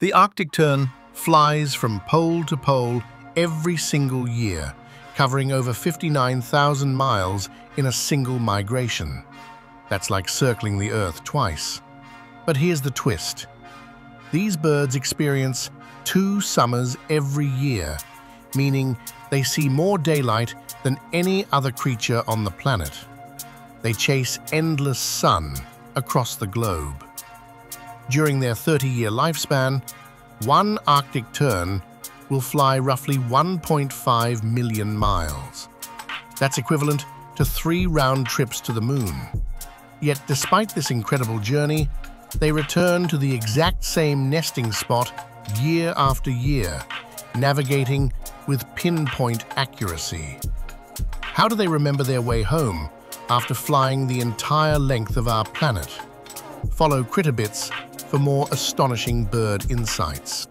The Arctic tern flies from pole to pole every single year, covering over 59,000 miles in a single migration. That's like circling the Earth twice. But here's the twist. These birds experience two summers every year, meaning they see more daylight than any other creature on the planet. They chase endless sun across the globe. During their 30-year lifespan, one Arctic tern will fly roughly 1.5 million miles. That's equivalent to three round trips to the moon. Yet despite this incredible journey, they return to the exact same nesting spot year after year, navigating with pinpoint accuracy. How do they remember their way home after flying the entire length of our planet? Follow Critterbits for more astonishing bird insights.